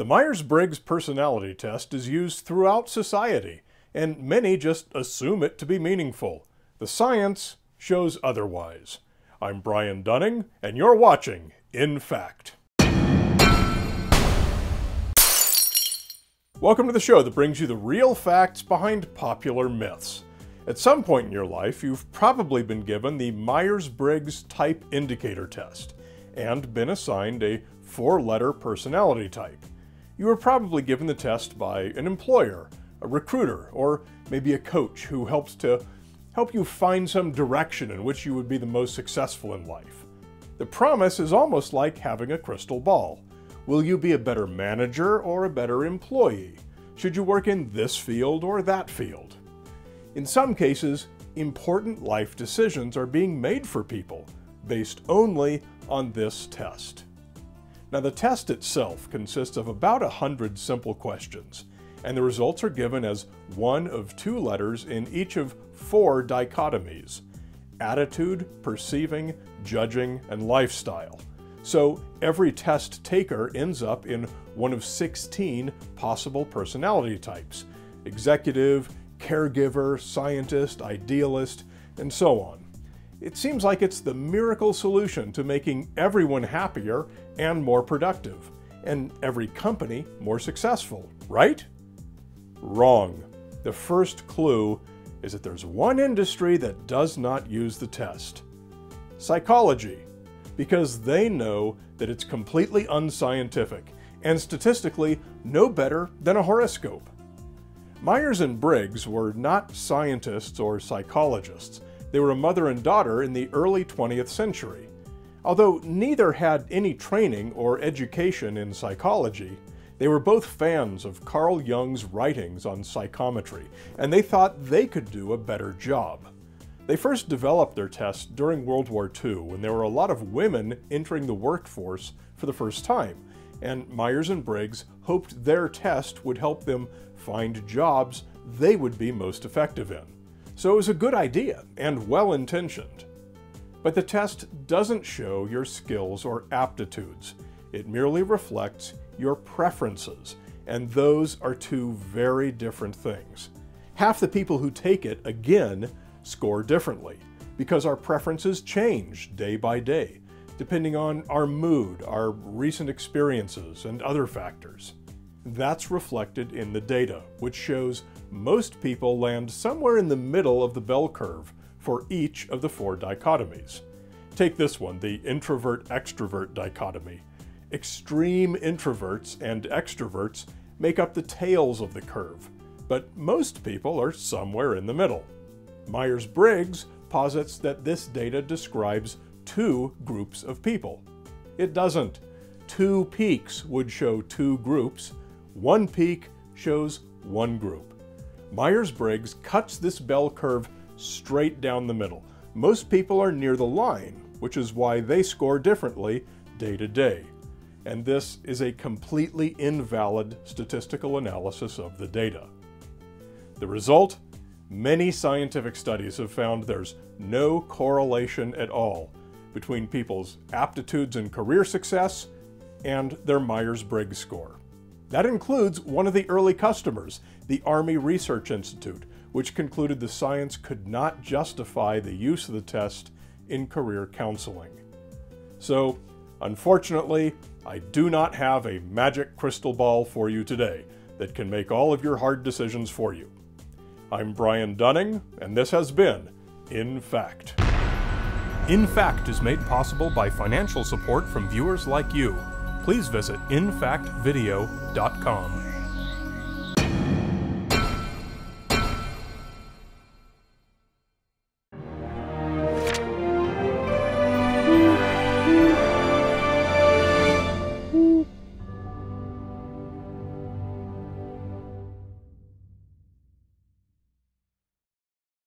The Myers Briggs personality test is used throughout society, and many just assume it to be meaningful. The science shows otherwise. I'm Brian Dunning, and you're watching In Fact. Welcome to the show that brings you the real facts behind popular myths. At some point in your life, you've probably been given the Myers Briggs Type Indicator Test and been assigned a four letter personality type. You were probably given the test by an employer, a recruiter, or maybe a coach who helps to help you find some direction in which you would be the most successful in life. The promise is almost like having a crystal ball. Will you be a better manager or a better employee? Should you work in this field or that field? In some cases, important life decisions are being made for people based only on this test. Now, the test itself consists of about a hundred simple questions, and the results are given as one of two letters in each of four dichotomies attitude, perceiving, judging, and lifestyle. So every test taker ends up in one of 16 possible personality types executive, caregiver, scientist, idealist, and so on. It seems like it's the miracle solution to making everyone happier and more productive, and every company more successful, right? Wrong. The first clue is that there's one industry that does not use the test psychology, because they know that it's completely unscientific and statistically no better than a horoscope. Myers and Briggs were not scientists or psychologists. They were a mother and daughter in the early 20th century. Although neither had any training or education in psychology, they were both fans of Carl Jung's writings on psychometry, and they thought they could do a better job. They first developed their test during World War II when there were a lot of women entering the workforce for the first time, and Myers and Briggs hoped their test would help them find jobs they would be most effective in. So it was a good idea and well intentioned. But the test doesn't show your skills or aptitudes. It merely reflects your preferences, and those are two very different things. Half the people who take it, again, score differently because our preferences change day by day, depending on our mood, our recent experiences, and other factors. That's reflected in the data, which shows most people land somewhere in the middle of the bell curve for each of the four dichotomies. Take this one, the introvert-extrovert dichotomy. Extreme introverts and extroverts make up the tails of the curve, but most people are somewhere in the middle. Myers-Briggs posits that this data describes two groups of people. It doesn't. Two peaks would show two groups. One peak shows one group. Myers-Briggs cuts this bell curve straight down the middle. Most people are near the line, which is why they score differently day to day. And this is a completely invalid statistical analysis of the data. The result? Many scientific studies have found there's no correlation at all between people's aptitudes and career success and their Myers-Briggs score. That includes one of the early customers, the Army Research Institute, which concluded the science could not justify the use of the test in career counseling. So, unfortunately, I do not have a magic crystal ball for you today that can make all of your hard decisions for you. I'm Brian Dunning, and this has been In Fact. In Fact is made possible by financial support from viewers like you please visit infactvideo.com.